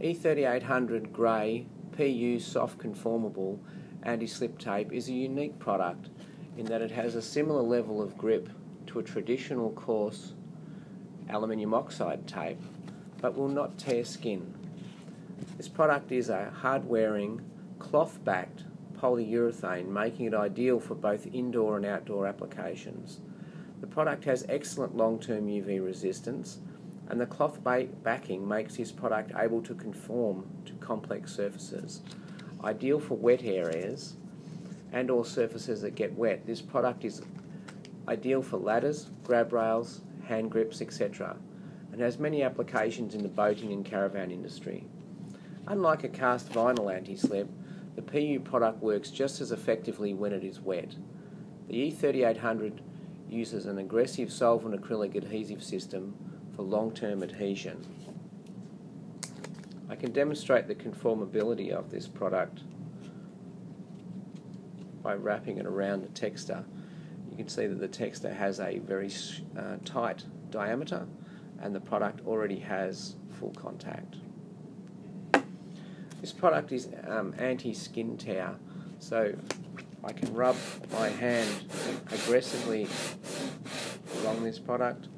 E3800 grey PU soft conformable anti-slip tape is a unique product in that it has a similar level of grip to a traditional coarse aluminium oxide tape but will not tear skin. This product is a hard-wearing, cloth-backed polyurethane making it ideal for both indoor and outdoor applications. The product has excellent long-term UV resistance and the cloth backing makes this product able to conform to complex surfaces. Ideal for wet areas and or surfaces that get wet, this product is ideal for ladders, grab rails, hand grips, etc. and has many applications in the boating and caravan industry. Unlike a cast vinyl anti-slip, the PU product works just as effectively when it is wet. The E3800 uses an aggressive solvent acrylic adhesive system for long-term adhesion. I can demonstrate the conformability of this product by wrapping it around the texture. You can see that the texture has a very uh, tight diameter and the product already has full contact. This product is um, anti-skin tear, so I can rub my hand aggressively along this product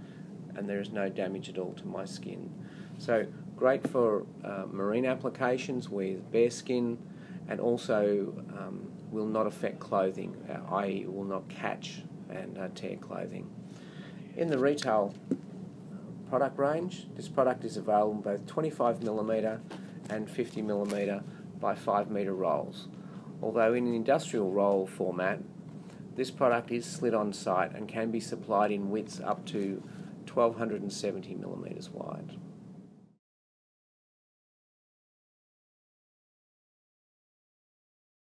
and there is no damage at all to my skin. So great for uh, marine applications with bare skin and also um, will not affect clothing, uh, i.e. will not catch and uh, tear clothing. In the retail product range, this product is available in both 25mm and 50mm by 5m rolls. Although in an industrial roll format, this product is slit on site and can be supplied in widths up to 1270 millimetres wide.